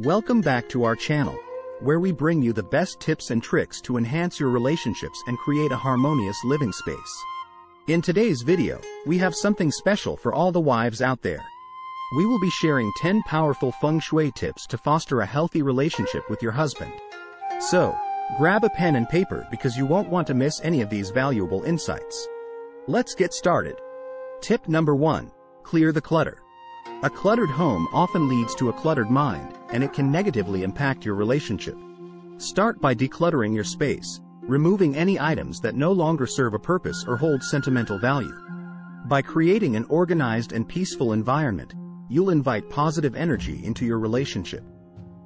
Welcome back to our channel, where we bring you the best tips and tricks to enhance your relationships and create a harmonious living space. In today's video, we have something special for all the wives out there. We will be sharing 10 powerful feng shui tips to foster a healthy relationship with your husband. So, grab a pen and paper because you won't want to miss any of these valuable insights. Let's get started. Tip number 1. Clear the clutter. A cluttered home often leads to a cluttered mind, and it can negatively impact your relationship. Start by decluttering your space, removing any items that no longer serve a purpose or hold sentimental value. By creating an organized and peaceful environment, you'll invite positive energy into your relationship.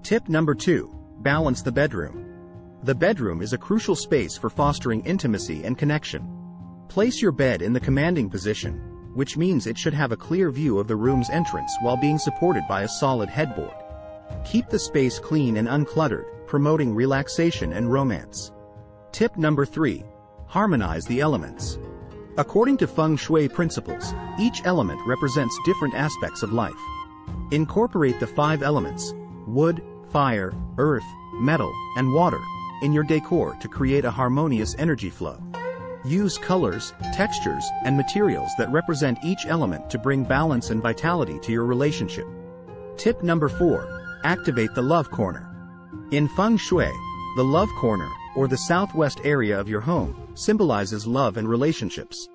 Tip number 2. Balance the bedroom. The bedroom is a crucial space for fostering intimacy and connection. Place your bed in the commanding position, which means it should have a clear view of the room's entrance while being supported by a solid headboard. Keep the space clean and uncluttered, promoting relaxation and romance. Tip number 3. Harmonize the elements. According to feng shui principles, each element represents different aspects of life. Incorporate the five elements, wood, fire, earth, metal, and water, in your decor to create a harmonious energy flow. Use colors, textures, and materials that represent each element to bring balance and vitality to your relationship. Tip number 4. Activate the love corner. In Feng Shui, the love corner, or the southwest area of your home, symbolizes love and relationships.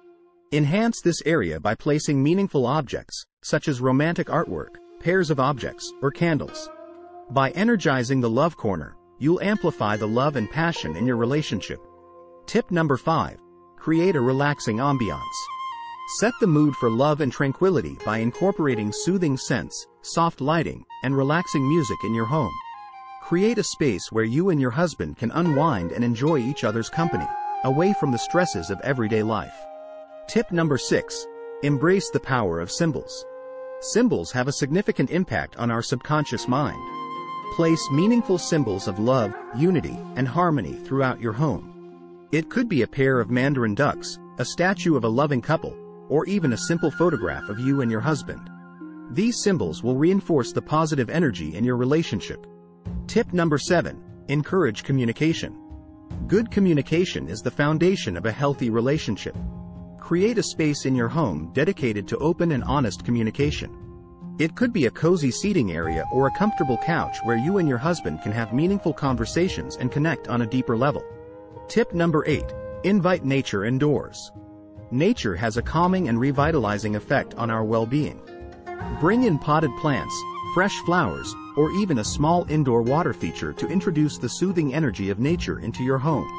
Enhance this area by placing meaningful objects, such as romantic artwork, pairs of objects, or candles. By energizing the love corner, you'll amplify the love and passion in your relationship. Tip number 5. Create a relaxing ambiance. Set the mood for love and tranquility by incorporating soothing scents, soft lighting, and relaxing music in your home. Create a space where you and your husband can unwind and enjoy each other's company, away from the stresses of everyday life. Tip number 6. Embrace the power of symbols. Symbols have a significant impact on our subconscious mind. Place meaningful symbols of love, unity, and harmony throughout your home. It could be a pair of mandarin ducks, a statue of a loving couple, or even a simple photograph of you and your husband. These symbols will reinforce the positive energy in your relationship. Tip number 7. Encourage communication. Good communication is the foundation of a healthy relationship. Create a space in your home dedicated to open and honest communication. It could be a cozy seating area or a comfortable couch where you and your husband can have meaningful conversations and connect on a deeper level. Tip number 8. Invite nature indoors. Nature has a calming and revitalizing effect on our well-being. Bring in potted plants, fresh flowers, or even a small indoor water feature to introduce the soothing energy of nature into your home.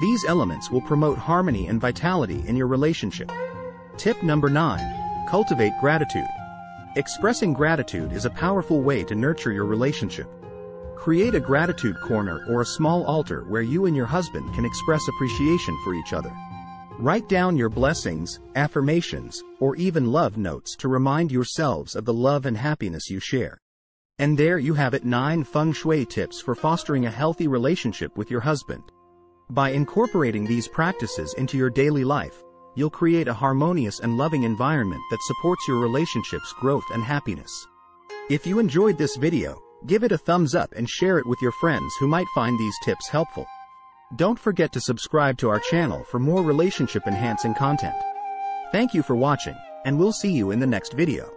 These elements will promote harmony and vitality in your relationship. Tip number 9. Cultivate gratitude. Expressing gratitude is a powerful way to nurture your relationship. Create a gratitude corner or a small altar where you and your husband can express appreciation for each other. Write down your blessings, affirmations, or even love notes to remind yourselves of the love and happiness you share. And there you have it 9 feng shui tips for fostering a healthy relationship with your husband. By incorporating these practices into your daily life, you'll create a harmonious and loving environment that supports your relationship's growth and happiness. If you enjoyed this video, Give it a thumbs up and share it with your friends who might find these tips helpful. Don't forget to subscribe to our channel for more relationship enhancing content. Thank you for watching, and we'll see you in the next video.